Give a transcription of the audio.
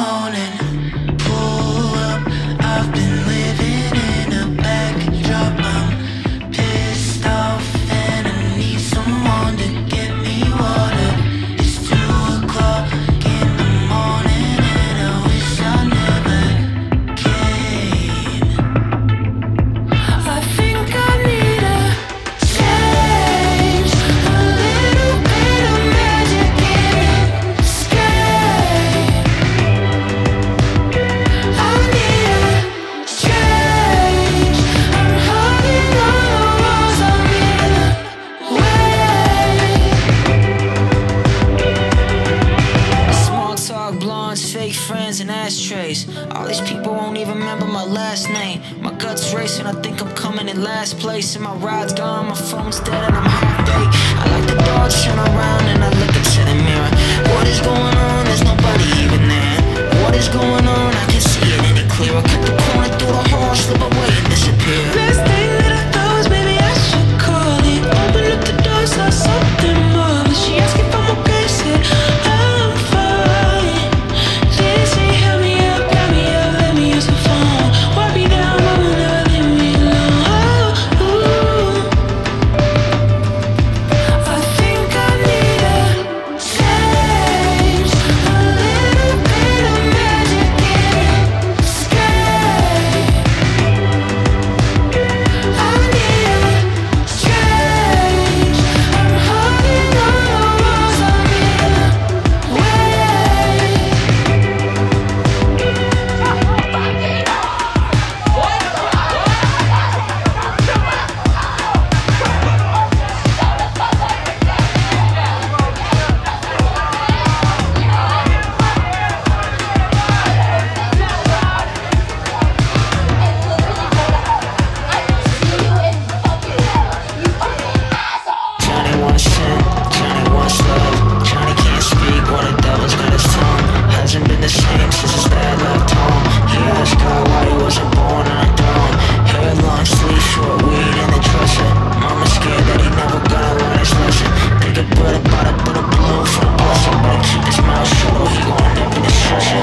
morning. All these people won't even remember my last name. My gut's racing, I think I'm coming in last place. And my ride's gone, my phone's dead, and I'm half baked. I like the dogs, Shh.